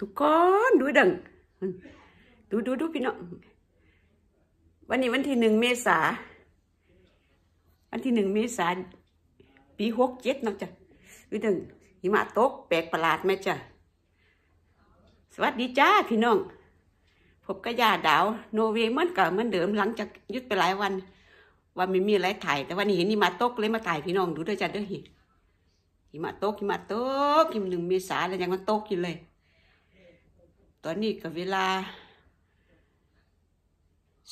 ทุกคนดูดังดูดูดูพี่น้องวันนี้วันที่หนึ่งเมษาวันที่หนึ่งเมษาปีหกเจ็ดนะจ้ะดูดังหิมะตกแปลกประหลาดไหมจ้ะสวัสดีจ้าพี่น้องพบกับยาดาวโนเวเมือนกับเหมือนเดิมหลังจากยุดไปหลายวัน ว่าไม่มีอะไรถ่าย แต่วันนี้เห็นหิมะตกเลยมาถ่ายพี่น้องดูด้วยจ้ะด้อหิมะตกหิมะตกหิมหนึ่งเมษาแล้วยังมันตกอยู่เลย ตอนนี้ก็เวลา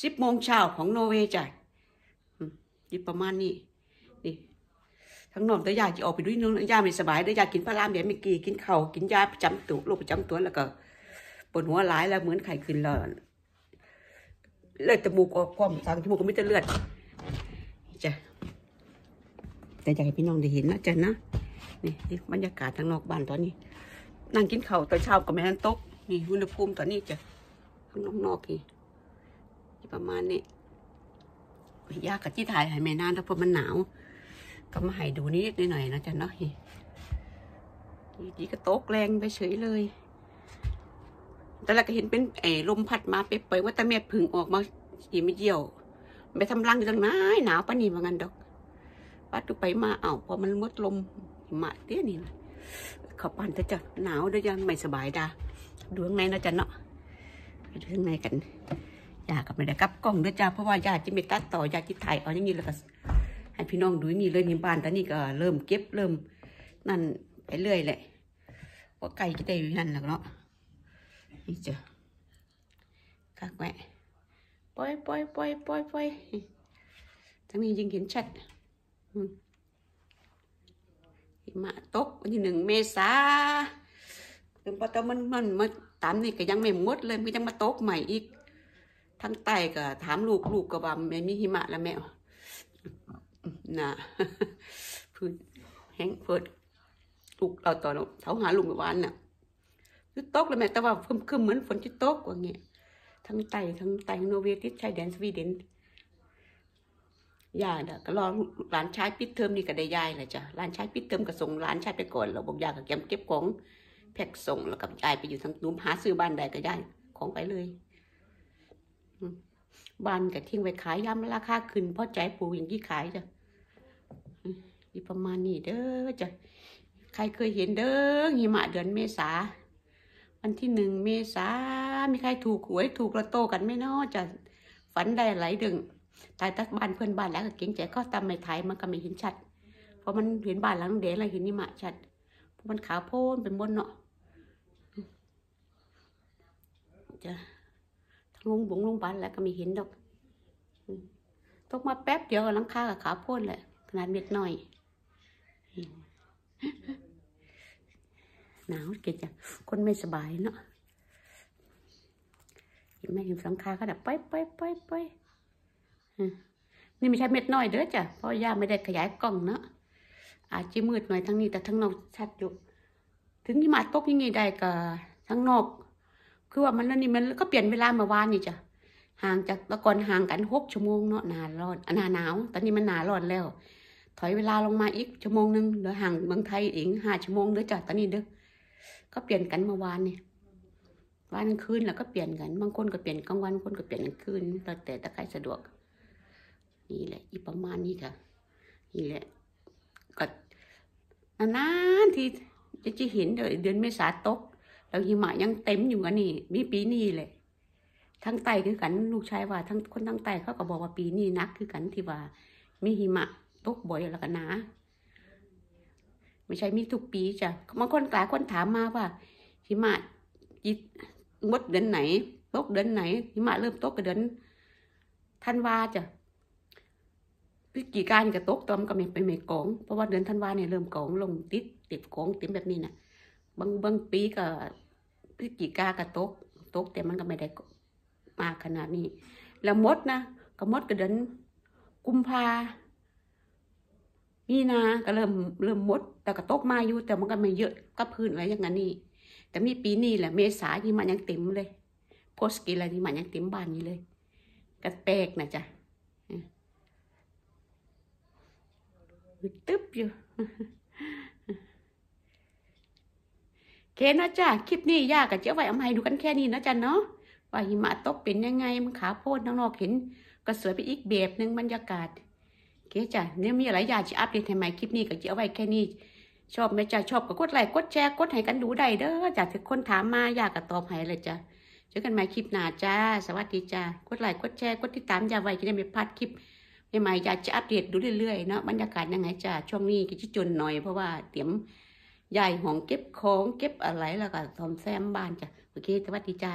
สิบโมงเช้าของโนเวย์จ้ะยี่ประมาณนี้นี่ทั้งนอกเดี๋ยวยาจะออกไปด้วยนึงยาไม่สบายเดี๋ยวยากินพารามเดี๋ยวไม่กี่กินเข่ากินยาประจำตัวโรคประจำตัวแล้วก็ปวดหัวหลายแล้วเหมือนไข้ขึ้นแล้วเลือดจมูกออกพร้อมทางจมูกก็ไม่จะเลือดจ้ะแต่อยากให้พี่น้องได้เห็นนะจ้ะนะนี่บรรยากาศทางนอกบ้านตอนนี้ นั่งกินเข้าตอนเช้ากับแม่นันตก นี่อุณหภูมิตอนนี้จะข้างนอกๆนี่ประมาณนี้ยากกับที่ถ่ายให้แม่นานเพราะมันหนาว ก็มาให้ดูนิดหน่อยนะจ๊ะเนาะนี่ก็ตกแรงไปเฉยเลย แต่ละก็เห็นเป็นไอ้ลมพัดมาไปเปยว่าตะเม็ดผึ่งออกมาสีไม่เยี่ยว ไปทำรังอยู่ตรงไหนหนาวปะนี่มางันดอกวัดดูไปมาเอ้าพอมันมดลมหิมะเตี้ยนี่นะเขาปั่นจะจะหนาวด้วยยังไม่สบายดา ดูข้างในนะจ๊ะเนาะไปดูข้างในกันยากับไม่ได้กับกล้องด้วยจ้าเพราะว่ายาจิไม่ตัดต่อยาจิถ่ายเอาอย่างนี้แล้วก็ให้พี่น้องดูนี่เลยนี่บ้านตอนนี้ก็เริ่มเก็บเริ่มนั่นไปเรื่อยแหละว่าไก่จะได้อยู่นั่นแหละเนาะนี่จ้ะกักแม่ปล่อยปล่อยปล่อยปล่อยปล่อยทั้งนี้ยิ่งเห็นชัดอืมหิมะตกวันที่หนึ่งเมษา ถึงพอตอนมันมันมาตามนี่ก็ยังไม่หมดเลยมันยังมาตกใหม่อีกทั้งใต้ก็ถามลูกลูกก็ว่าไม่มีหิมะแล้วแม่น่ะพื้นแห้งเพิดลูกเราตอนเขาหาลุงเมื่อวานน่ะคือตกเลยแม่แต่ว่าเพิ่มขึ้นเหมือนฝนที่ตกว่าเงี้ยทั้งใต้ทั้งใต้โนเวติชายแดนสวีเดนยาเด้อก็รอหลานชายปิดเทอมนี่ก็ได้ยายเลยจ้ะหลานชายปิดเทอมก็ส่งหลานชายไปก่อนเราบอกยาก็เก็บเก็บของ แพ็กส่งแล้วกับยายไปอยู่ทางนู้นหาซื้อบ้านใดก็ยายของไปเลยบ้านก็ทิ้งไว้ขายยามราคาขึ้นเพราะใจปูอย่างที่ขายจ้ะนี่ประมาณนี้เด้อจ้ะใครเคยเห็นเด้อหิมะเดือนเมษาวันที่หนึ่งเมษามีใครถูกหวยถูกระโตกันไหมเนาะจะฝันได้หลายดึงตายตัดบ้านเพื่อนบ้านแล้วก็เก่งใจก็ตามไม่ไทยมันก็ไม่เห็นชัด เพราะมันเห็นบ้านหลังเดนอะไรเห็นนี่มาชัดเพราะมันขาวโพลนเป็นบนเนาะ จะทั้งลงบุงลงบ้านแล้วก็ไม่เห็นดอกตกมาแป๊บเดียวหลังคากับขาพลนแหละขนาดเม็ดน้อยหนาวเกินจ้ะคนไม่สบายเนาะเห็นไหมเห็นหลังคาก็แบบไปไปไปไปนี่ไม่ใช่เม็ดน้อยเด้อจ้ะเพราะย่าไม่ได้ขยายกล้องเนาะอาจจะมืดหน่อยทั้งนี้แต่ทั้งนอกชัดอยู่ ถึงที่มาตกยังไงได้ก็ทั้งนอก คือว่ามันนี่มันก็เปลี่ยนเวลาเมื่อวานนี่จ้ะห่างจากตะกอนห่างกันหกชั่วโมงเนาะหนาร้อนหนาหนาว ตอนนี้มันหนาร้อนแล้ว ถอยเวลาลงมาอีกชั่วโมงหนึ่งเหลือห่างเมืองไทยเองห้าชั่วโมงเด้อจ้ะตอนนี้เด้อก็เปลี่ยนกันเมื่อวานนี่วันคืนแล้วก็เปลี่ยนกัน บางคนก็เปลี่ยนกลางวันคนก็เปลี่ยนกลางคืนแล้วแต่ตะใครสะดวก นี่แหละ อีประมาณนี้ค่ะ นี่แหละก็นานๆที่จะจะเห็นเดือนเมษาตก แล้วหิมะยังเต็มอยู่กันนี่มีปีนี้เลยทั้งไตคือกันลูกชายว่า ทั้งคนทั้งไตเขาก็บอกว่าปีนี้นักคือกันที่ว่า มีหิมะตกบ่อยแล้วก็หนาไม่ใช่มีทุกปีจ้ะบางคนหลายคนถามมาว่าหิมะจิมดเดือนไหน ตกเดือนไหน หิมะเริ่มตกกับเดือนธันวาจ้ะพฤศจิกานี่ก็ตกตอมก็ไม่ไปไม่กอง เพราะว่าเดือนธันวาเนี่ยเริ่มกองลงติดติดกองติดแบบนี้นะบางบางปีก็ พฤศจิกาก็ตกตกแต่มันก็ไม่ได้มากขนาดนี้ แล้วมดนะก็มดก็เดือนกุมภามีนาก็เริ่มเริ่มมด แต่ก็ตกมาอยู่แต่มันก็ไม่เยอะก็พื้นอะไรอย่างนั้นนี่แต่มีปีนี้แหละเมษาที่มันยังเต็มเลยโพสกีอะไรที่มันยังเต็มบ้านนี้เลยก็แปลกนะจ๊ะตึ๊บอยู่ เคนะจ้าคลิปนี้ยากกับเจ้าไว้เอามาให้ดูกันแค่นี้นะจ๊ะเนาะว่าหิมะตกเป็นยังไงมันขาวโพดนอกๆเห็น ก็สวยไปอีกแบบหนึ่งบรรยากาศเคจ้ะเนี่ยมีอะไรอยากจะอัปเดตให้ใหม่คลิปนี้ก็จะเอาไว้แค่นี้ ชอบไหมจ้ะชอบก็กดไลค์กดแชร์กดให้กันดูได้เด้อจ้ะถ้าคนถามมาอยากก็ตอบให้เลยจ้ะเจอกันใหม่คลิปหน้าจ้า สวัสดีจ้ากดไลค์กดแชร์กดติดตามอย่าไว้จะได้ไม่พลาดคลิปใหม่ๆอยากจะอัปเดตดูเรื่อยๆเนาะบรรยากาศยังไงจ้ะช่วงนี้ก็จะจนหน่อยเพราะว่าเตรียม ย้ายห้องเก็บของเก็บอะไรแล้วก็ซ่อมแซมบ้านจ้ะโอเคสวัสดีจ้า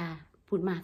พูดมาก